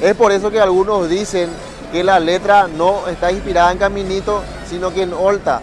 Es por eso que algunos dicen que la letra no está inspirada en Caminito, sino que en Olta.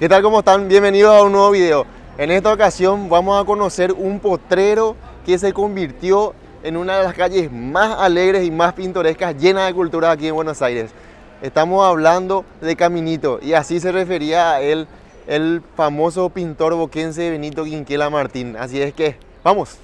¿Qué tal? ¿Cómo están? Bienvenidos a un nuevo video. En esta ocasión vamos a conocer un potrero que se convirtió en una de las calles más alegres y más pintorescas, llenas de cultura aquí en Buenos Aires. Estamos hablando de Caminito y así se refería a él el famoso pintor boquense Benito Quinquela Martín. Así es que, ¡vamos!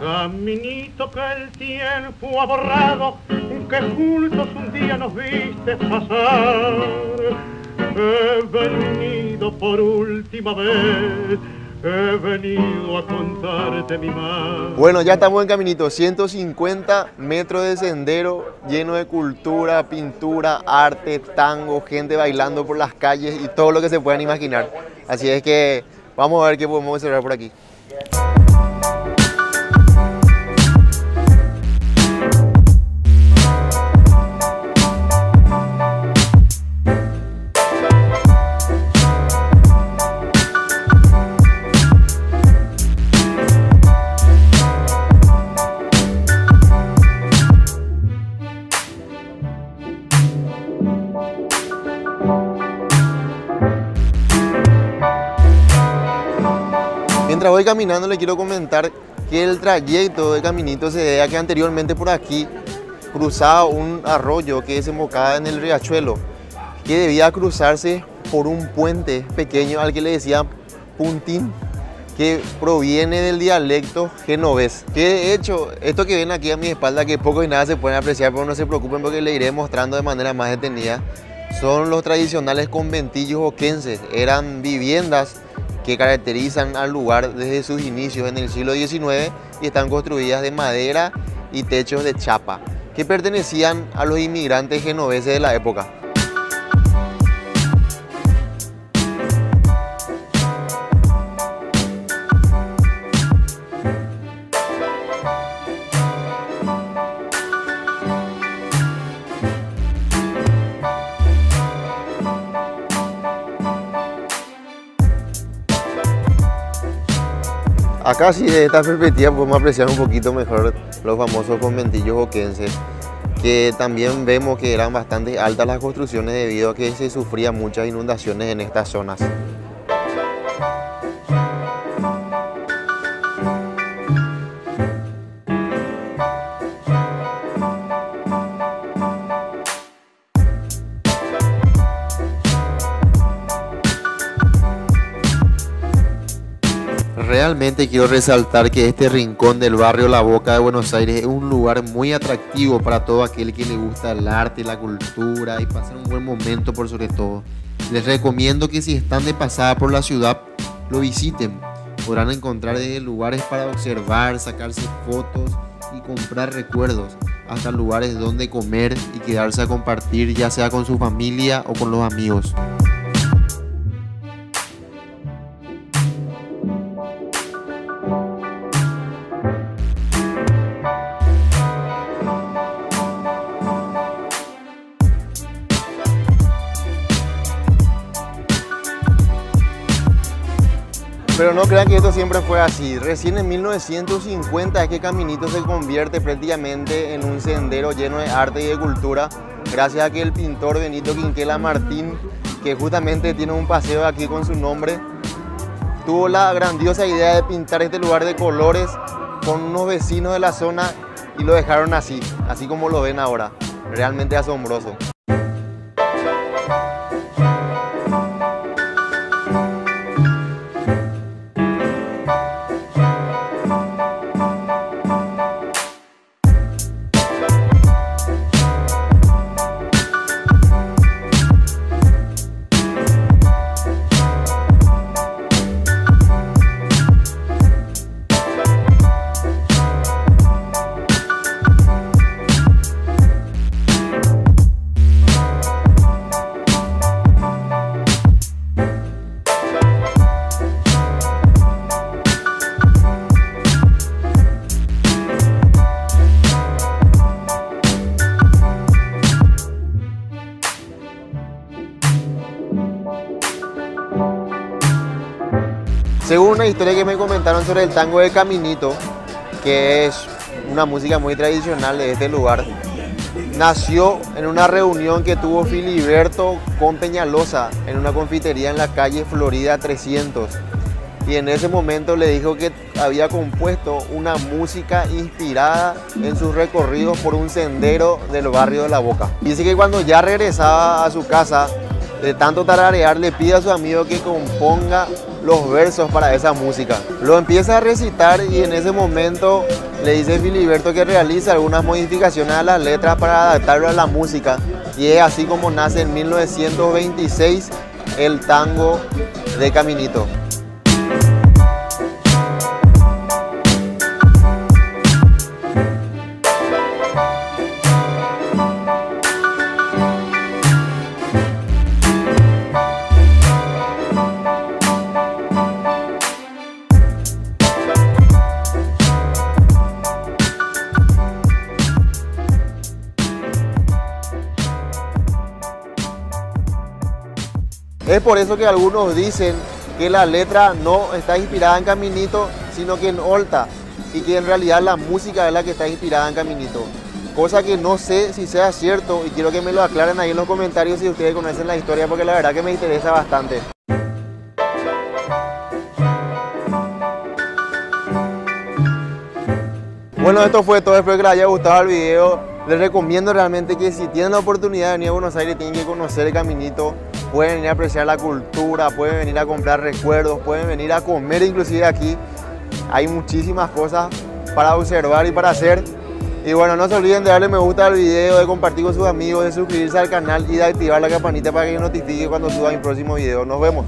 Caminito que el tiempo ha borrado, que juntos un día nos viste pasar. He venido por última vez, he venido a contarte mi mal. Bueno, ya estamos en Caminito, 150 metros de sendero lleno de cultura, pintura, arte, tango, gente bailando por las calles y todo lo que se puedan imaginar. Así es que vamos a ver qué podemos observar por aquí. Mientras voy caminando le quiero comentar que el trayecto de Caminito se debe a que anteriormente por aquí cruzaba un arroyo que desembocaba en el riachuelo, que debía cruzarse por un puente pequeño al que le decía puntín, que proviene del dialecto genovés. Que de hecho, esto que ven aquí a mi espalda, que poco y nada se pueden apreciar, pero no se preocupen porque le iré mostrando de manera más detenida, son los tradicionales conventillos oquenses. Eran viviendas que caracterizan al lugar desde sus inicios en el siglo XIX y están construidas de madera y techos de chapa, que pertenecían a los inmigrantes genoveses de la época. Acá sí de esta perspectiva podemos apreciar un poquito mejor los famosos conventillos boquenses, que también vemos que eran bastante altas las construcciones debido a que se sufrían muchas inundaciones en estas zonas. Quiero resaltar que este rincón del barrio La Boca de Buenos Aires es un lugar muy atractivo para todo aquel que le gusta el arte, la cultura y pasar un buen momento por sobre todo. Les recomiendo que si están de pasada por la ciudad, lo visiten. Podrán encontrar lugares para observar, sacarse fotos y comprar recuerdos, hasta lugares donde comer y quedarse a compartir ya sea con su familia o con los amigos. Pero no crean que esto siempre fue así. Recién en 1950 es que Caminito se convierte prácticamente en un sendero lleno de arte y de cultura, gracias a que el pintor Benito Quinquela Martín, que justamente tiene un paseo aquí con su nombre, tuvo la grandiosa idea de pintar este lugar de colores con unos vecinos de la zona y lo dejaron así, así como lo ven ahora. Realmente asombroso. Según una historia que me comentaron sobre el tango de Caminito, que es una música muy tradicional de este lugar, nació en una reunión que tuvo Filiberto con Peñalosa en una confitería en la calle Florida 300. Y en ese momento le dijo que había compuesto una música inspirada en sus recorridos por un sendero del barrio de La Boca. Dice que cuando ya regresaba a su casa, de tanto tararear, le pide a su amigo que componga los versos para esa música. Lo empieza a recitar y en ese momento le dice Filiberto que realiza algunas modificaciones a las letras para adaptarlo a la música. Y es así como nace en 1926 el tango de Caminito. Es por eso que algunos dicen que la letra no está inspirada en Caminito, sino que en Olta, y que en realidad la música es la que está inspirada en Caminito. Cosa que no sé si sea cierto y quiero que me lo aclaren ahí en los comentarios si ustedes conocen la historia porque la verdad que me interesa bastante. Bueno, esto fue todo, espero que les haya gustado el video. Les recomiendo realmente que si tienen la oportunidad de venir a Buenos Aires tienen que conocer el Caminito pueden venir a apreciar la cultura, pueden venir a comprar recuerdos, pueden venir a comer inclusive aquí. Hay muchísimas cosas para observar y para hacer. Y bueno, no se olviden de darle me gusta al video, de compartir con sus amigos, de suscribirse al canal y de activar la campanita para que notifique cuando suba mi próximo video. Nos vemos.